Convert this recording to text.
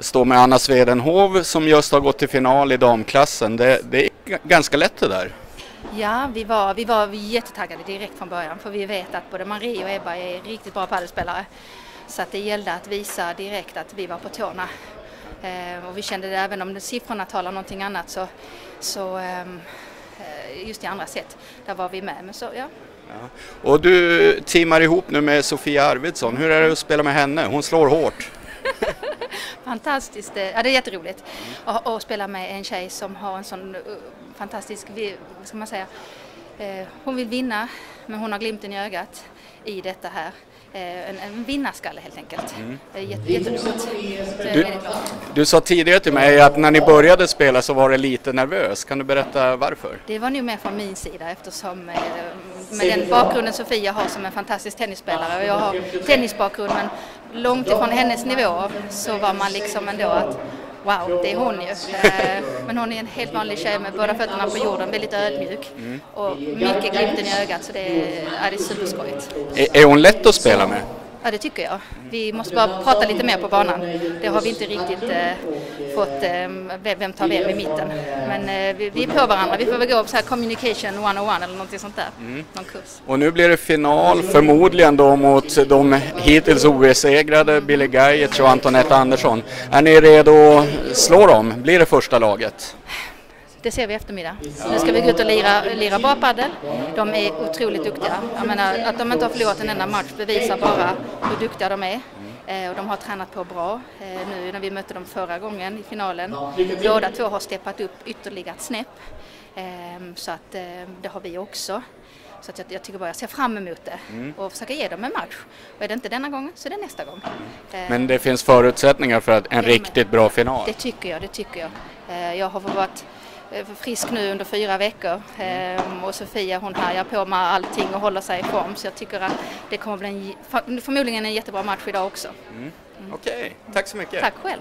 stå med Anna Swedenhov som just har gått till final i damklassen. Det, det är ganska lätt det där. Ja, vi var, vi var jättetaggade direkt från början för vi vet att både Marie och Ebba är riktigt bra padelspelare. Så att det gällde att visa direkt att vi var på tårna. Eh, och vi kände det även om siffrorna talar någonting annat så, så ehm, eh, just i andra sätt, där var vi med. Men så, ja. Och du teamar ihop nu med Sofia Arvidsson. Hur är det att spela med henne? Hon slår hårt. Fantastiskt, eh, ja det är jätteroligt att att spela med en tjej som har en sån eh, fantastisk, vad ska man säga, eh, hon vill vinna men hon har glimten i ögat i detta här. Eh, En, en vinnarskalle helt enkelt. Det är jätte, jätteroligt. Du- glad. Du sa tidigare till mig att när ni började spela så var det lite nervös. Kan du berätta varför? Det var nog mer från min sida eftersom eh, med den bakgrunden Sofia har som en fantastisk tennisspelare och jag har tennisbakgrund men långt ifrån hennes nivå så var man liksom ändå att wow, det är hon ju. Eh, men hon är en helt vanlig tjej med båda fötterna på jorden, väldigt ödmjuk och mycket glimten i ögat så det är, det är superskojigt. Är, är hon lätt att spela med? Ja, det tycker jag. Vi måste bara prata lite mer på banan. Det har vi inte riktigt eh, fått, eh, vem tar vem i mitten. Men eh, vi, vi är på varandra. Vi får väl gå på så här communication 101 eller någonting sånt där. Någon kurs. Och nu blir det final förmodligen då mot de hittills obesegrade Billy Gajic och Antonetta Andersson. Är ni redo att slå dem? Blir det första laget? Det ser vi i eftermiddag. Nu ska vi gå ut och lira, lira bra padel. De är otroligt duktiga. Jag menar, att de inte har förlorat en enda match bevisar bara hur duktiga de är. Eh, och de har tränat på bra. Eh, nu när vi mötte dem förra gången i finalen. Båda två har steppat upp ytterligare ett snäpp. Eh, så att eh, det har vi också. Så att jag, jag tycker bara jag ser fram emot det och försöka ge dem en match. Och är det inte denna gången så är det nästa gång. Eh, Men det finns förutsättningar för en riktigt bra final. det tycker jag, det tycker jag. Jag har varit frisk nu under fyra veckor eh, och Sofia hon härjar på med allting och håller sig i form så jag tycker att det kommer bli en, förmodligen en jättebra match idag också. Okej, tack så mycket. Tack själv!